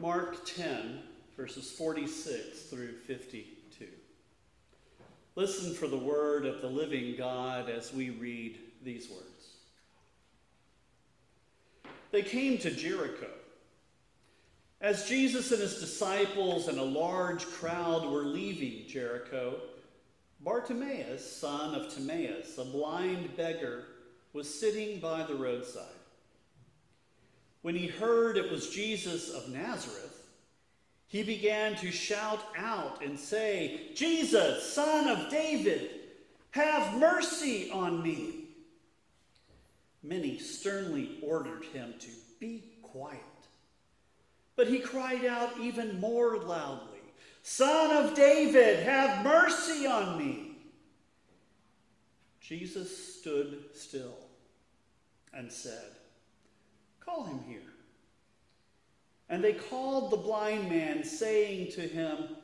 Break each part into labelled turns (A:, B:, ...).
A: Mark 10, verses 46 through 52. Listen for the word of the living God as we read these words. They came to Jericho. As Jesus and his disciples and a large crowd were leaving Jericho, Bartimaeus, son of Timaeus, a blind beggar, was sitting by the roadside. When he heard it was Jesus of Nazareth, he began to shout out and say, Jesus, son of David, have mercy on me. Many sternly ordered him to be quiet. But he cried out even more loudly, Son of David, have mercy on me. Jesus stood still and said, Call him here. And they called the blind man, saying to him,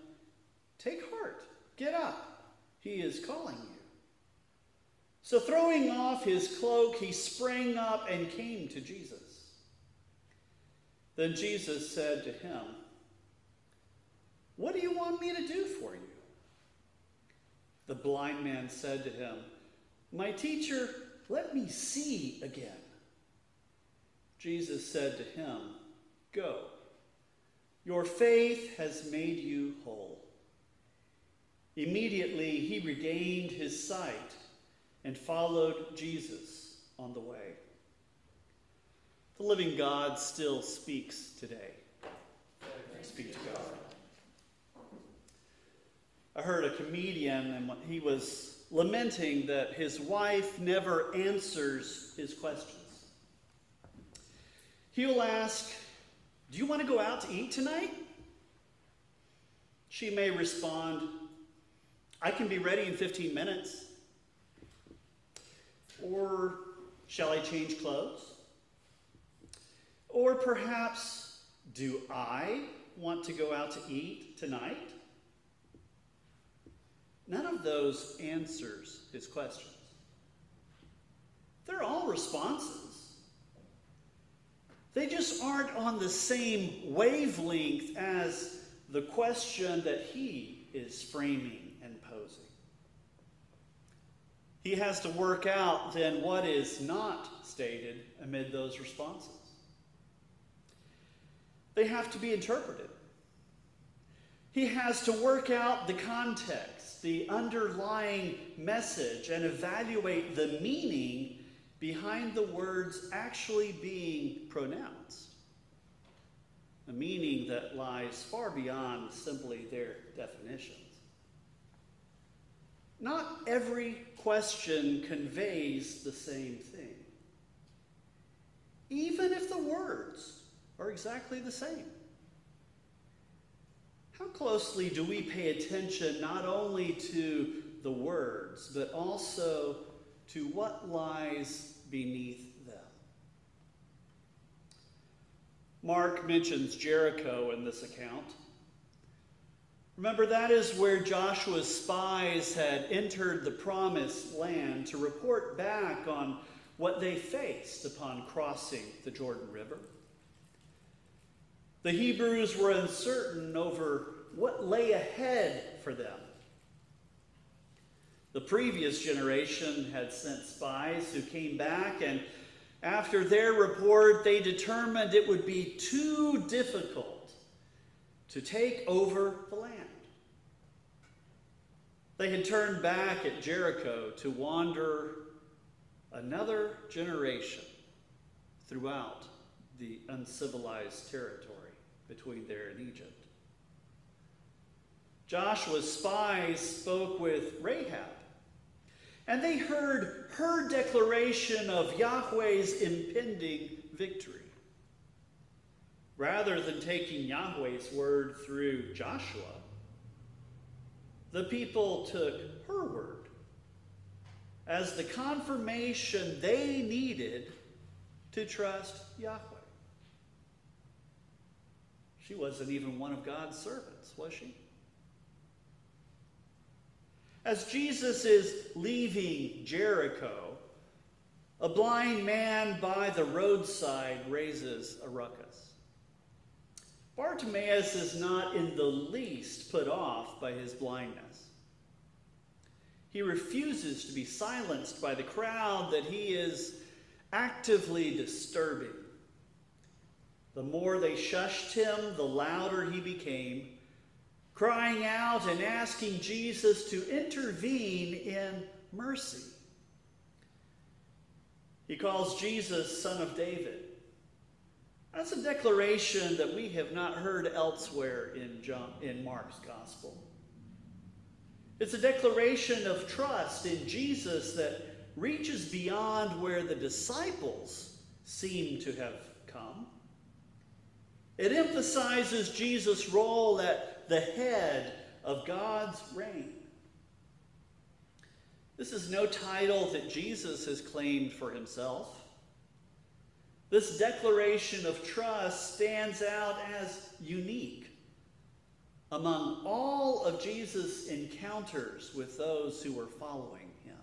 A: Take heart, get up, he is calling you. So throwing off his cloak, he sprang up and came to Jesus. Then Jesus said to him, What do you want me to do for you? The blind man said to him, My teacher, let me see again. Jesus said to him, Go, your faith has made you whole. Immediately he regained his sight and followed Jesus on the way. The living God still speaks today. Speak to God. I heard a comedian, and he was lamenting that his wife never answers his questions. He'll ask, Do you want to go out to eat tonight? She may respond, I can be ready in 15 minutes. Or shall I change clothes? Or perhaps, do I want to go out to eat tonight? None of those answers his questions. They're all responses. They just aren't on the same wavelength as the question that he is framing and posing. He has to work out then what is not stated amid those responses. They have to be interpreted. He has to work out the context, the underlying message, and evaluate the meaning behind the words actually being pronounced. A meaning that lies far beyond simply their definitions. Not every question conveys the same thing, even if the words are exactly the same. How closely do we pay attention not only to the words, but also to what lies beneath them? Mark mentions Jericho in this account. Remember, that is where Joshua's spies had entered the promised land to report back on what they faced upon crossing the Jordan River. The Hebrews were uncertain over what lay ahead for them. The previous generation had sent spies who came back, and after their report, they determined it would be too difficult to take over the land. They had turned back at Jericho to wander another generation throughout the uncivilized territory between there and Egypt. Joshua's spies spoke with Rahab, and they heard her declaration of Yahweh's impending victory. Rather than taking Yahweh's word through Joshua, the people took her word as the confirmation they needed to trust Yahweh. She wasn't even one of God's servants, was she? As Jesus is leaving Jericho, a blind man by the roadside raises a ruckus. Bartimaeus is not in the least put off by his blindness. He refuses to be silenced by the crowd that he is actively disturbing. The more they shushed him, the louder he became, crying out and asking Jesus to intervene in mercy. He calls Jesus Son of David. That's a declaration that we have not heard elsewhere in, John, in Mark's Gospel. It's a declaration of trust in Jesus that reaches beyond where the disciples seem to have come. It emphasizes Jesus' role at the head of God's reign. This is no title that Jesus has claimed for himself. This declaration of trust stands out as unique among all of Jesus' encounters with those who were following him.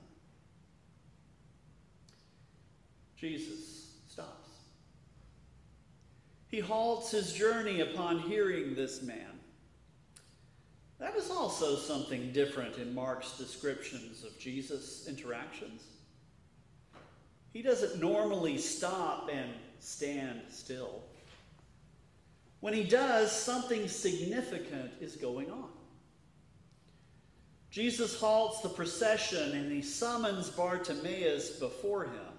A: Jesus stops. He halts his journey upon hearing this man. That is also something different in Mark's descriptions of Jesus' interactions. He doesn't normally stop and stand still. When he does, something significant is going on. Jesus halts the procession and he summons Bartimaeus before him.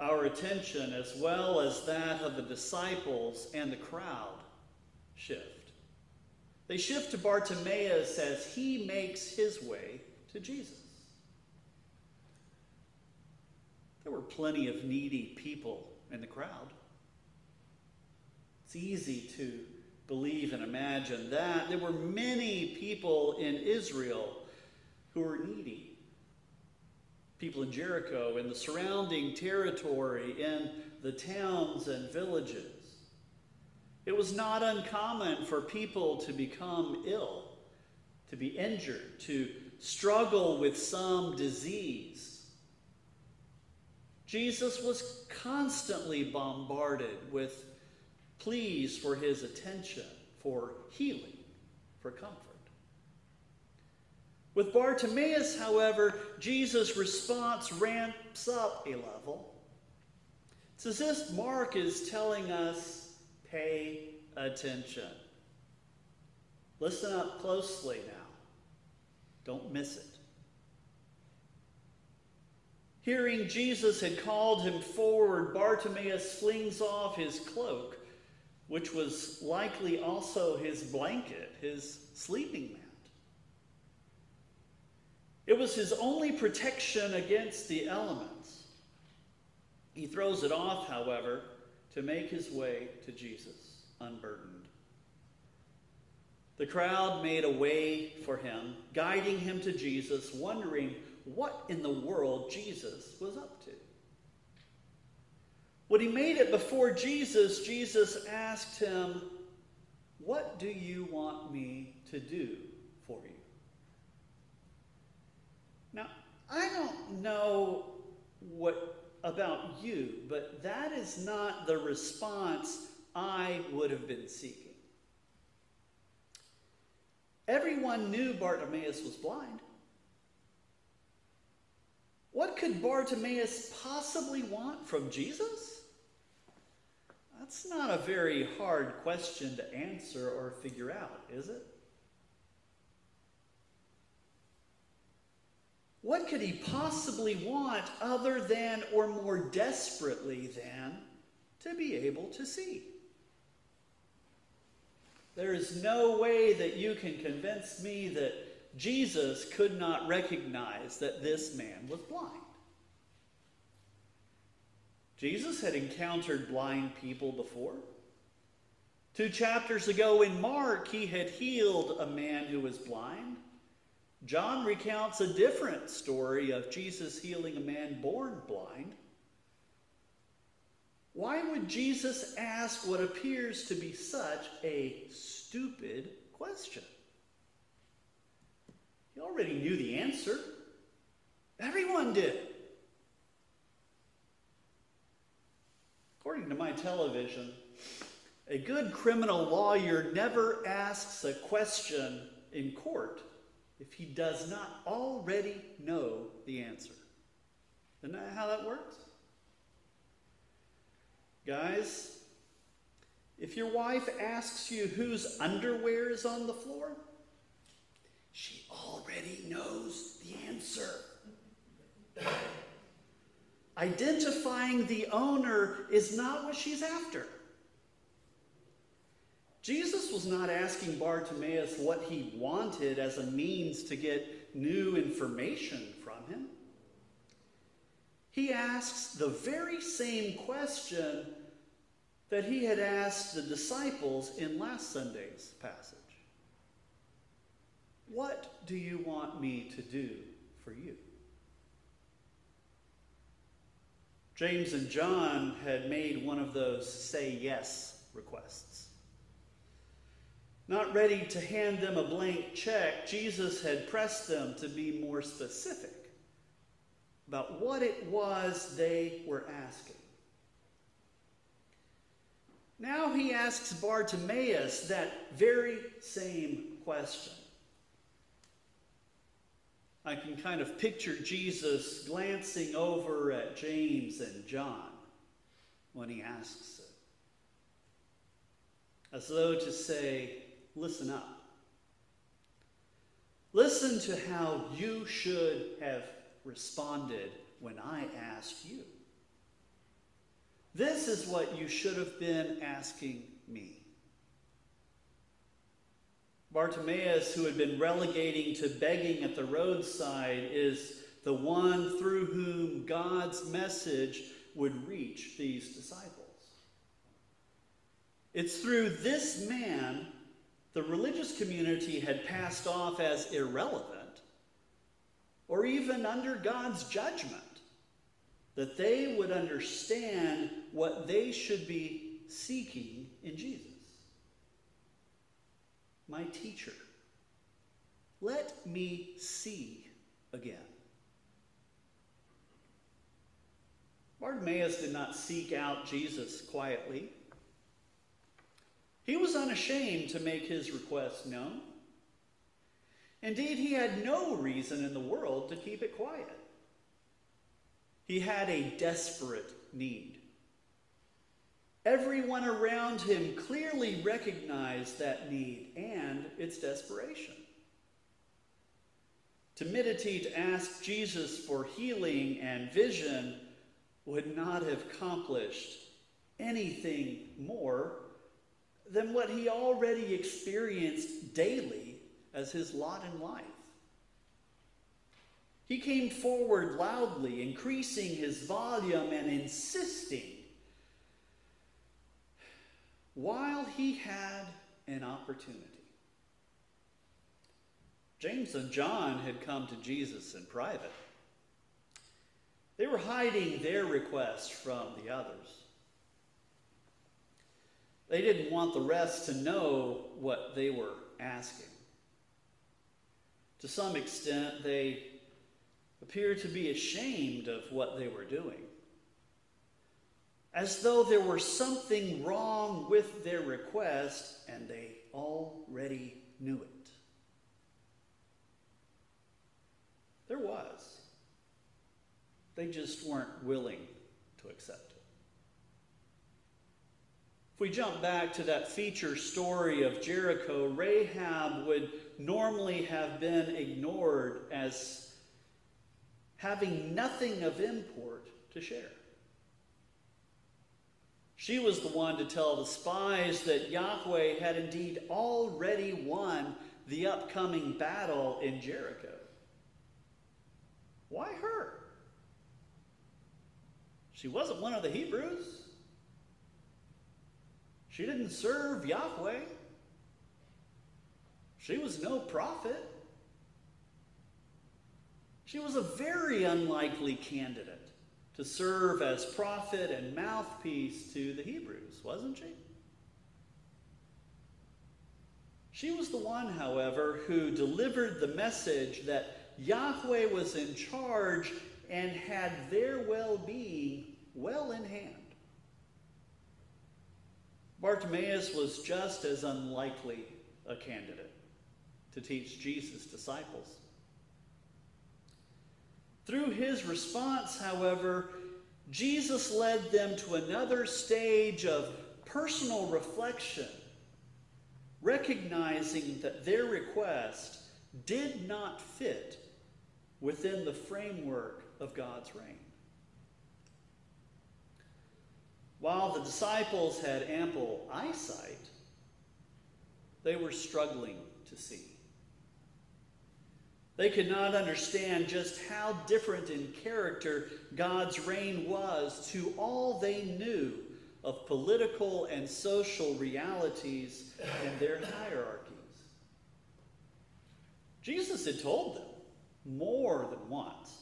A: Our attention, as well as that of the disciples and the crowd, shift. They shift to Bartimaeus as he makes his way to Jesus. There were plenty of needy people in the crowd. It's easy to believe and imagine that. There were many people in Israel who were needy. People in Jericho, in the surrounding territory, in the towns and villages. It was not uncommon for people to become ill, to be injured, to struggle with some disease. Jesus was constantly bombarded with pleas for his attention, for healing, for comfort. With Bartimaeus, however, Jesus' response ramps up a level. It's as if Mark is telling us, pay attention. Listen up closely now. Don't miss it. Hearing Jesus had called him forward, Bartimaeus flings off his cloak which was likely also his blanket, his sleeping mat. It was his only protection against the elements. He throws it off, however, to make his way to Jesus, unburdened. The crowd made a way for him, guiding him to Jesus, wondering what in the world Jesus was up to. When he made it before Jesus, Jesus asked him, What do you want me to do for you? Now, I don't know what about you, but that is not the response I would have been seeking. Everyone knew Bartimaeus was blind. What could Bartimaeus possibly want from Jesus? That's not a very hard question to answer or figure out, is it? What could he possibly want other than, or more desperately than, to be able to see? There is no way that you can convince me that Jesus could not recognize that this man was blind. Jesus had encountered blind people before. Two chapters ago in Mark, he had healed a man who was blind. John recounts a different story of Jesus healing a man born blind. Why would Jesus ask what appears to be such a stupid question? He already knew the answer. Everyone did. According to my television, A good criminal lawyer never asks a question in court if he does not already know the answer. Isn't that how that works? Guys, if your wife asks you whose underwear is on the floor, she already knows the answer. Identifying the owner is not what she's after. Jesus was not asking Bartimaeus what he wanted as a means to get new information from him. He asks the very same question that he had asked the disciples in last Sunday's passage What do you want me to do for you? James and John had made one of those say yes requests. Not ready to hand them a blank check, Jesus had pressed them to be more specific about what it was they were asking. Now he asks Bartimaeus that very same question. I can kind of picture Jesus glancing over at James and John when he asks it. As though to say, listen up. Listen to how you should have responded when I asked you. This is what you should have been asking me. Bartimaeus, who had been relegating to begging at the roadside, is the one through whom God's message would reach these disciples. It's through this man the religious community had passed off as irrelevant or even under God's judgment that they would understand what they should be seeking in Jesus my teacher. Let me see again. Bartimaeus did not seek out Jesus quietly. He was unashamed to make his request known. Indeed, he had no reason in the world to keep it quiet. He had a desperate need. Everyone around him clearly recognized that need and its desperation. Timidity to ask Jesus for healing and vision would not have accomplished anything more than what he already experienced daily as his lot in life. He came forward loudly, increasing his volume and insisting while he had an opportunity. James and John had come to Jesus in private. They were hiding their request from the others. They didn't want the rest to know what they were asking. To some extent, they appeared to be ashamed of what they were doing as though there were something wrong with their request and they already knew it. There was. They just weren't willing to accept we jump back to that feature story of Jericho, Rahab would normally have been ignored as having nothing of import to share. She was the one to tell the spies that Yahweh had indeed already won the upcoming battle in Jericho. Why her? She wasn't one of the Hebrews. She didn't serve Yahweh. She was no prophet. She was a very unlikely candidate to serve as prophet and mouthpiece to the Hebrews, wasn't she? She was the one, however, who delivered the message that Yahweh was in charge and had their well being well in hand. Bartimaeus was just as unlikely a candidate to teach Jesus' disciples. Through his response, however, Jesus led them to another stage of personal reflection, recognizing that their request did not fit within the framework of God's reign. While the disciples had ample eyesight, they were struggling to see. They could not understand just how different in character God's reign was to all they knew of political and social realities and their hierarchies. Jesus had told them more than once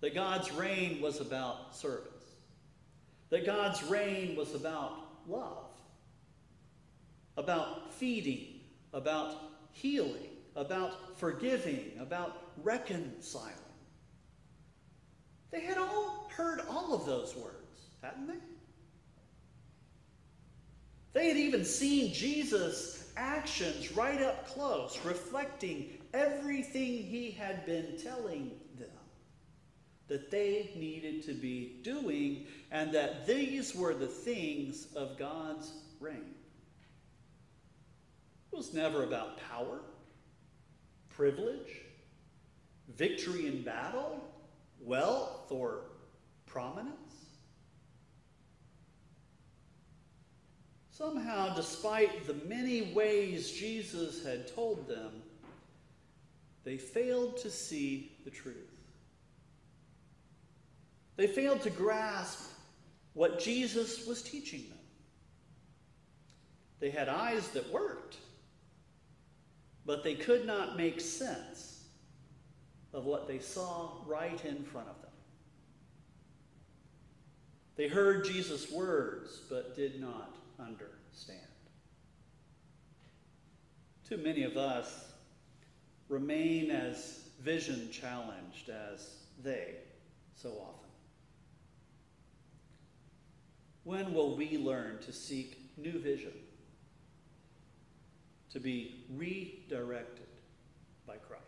A: that God's reign was about service, that God's reign was about love, about feeding, about healing, about forgiving, about reconciling. They had all heard all of those words, hadn't they? They had even seen Jesus' actions right up close, reflecting everything he had been telling that they needed to be doing, and that these were the things of God's reign. It was never about power, privilege, victory in battle, wealth, or prominence. Somehow, despite the many ways Jesus had told them, they failed to see the truth. They failed to grasp what Jesus was teaching them. They had eyes that worked, but they could not make sense of what they saw right in front of them. They heard Jesus' words, but did not understand. Too many of us remain as vision challenged as they so often. When will we learn to seek new vision? To be redirected by Christ?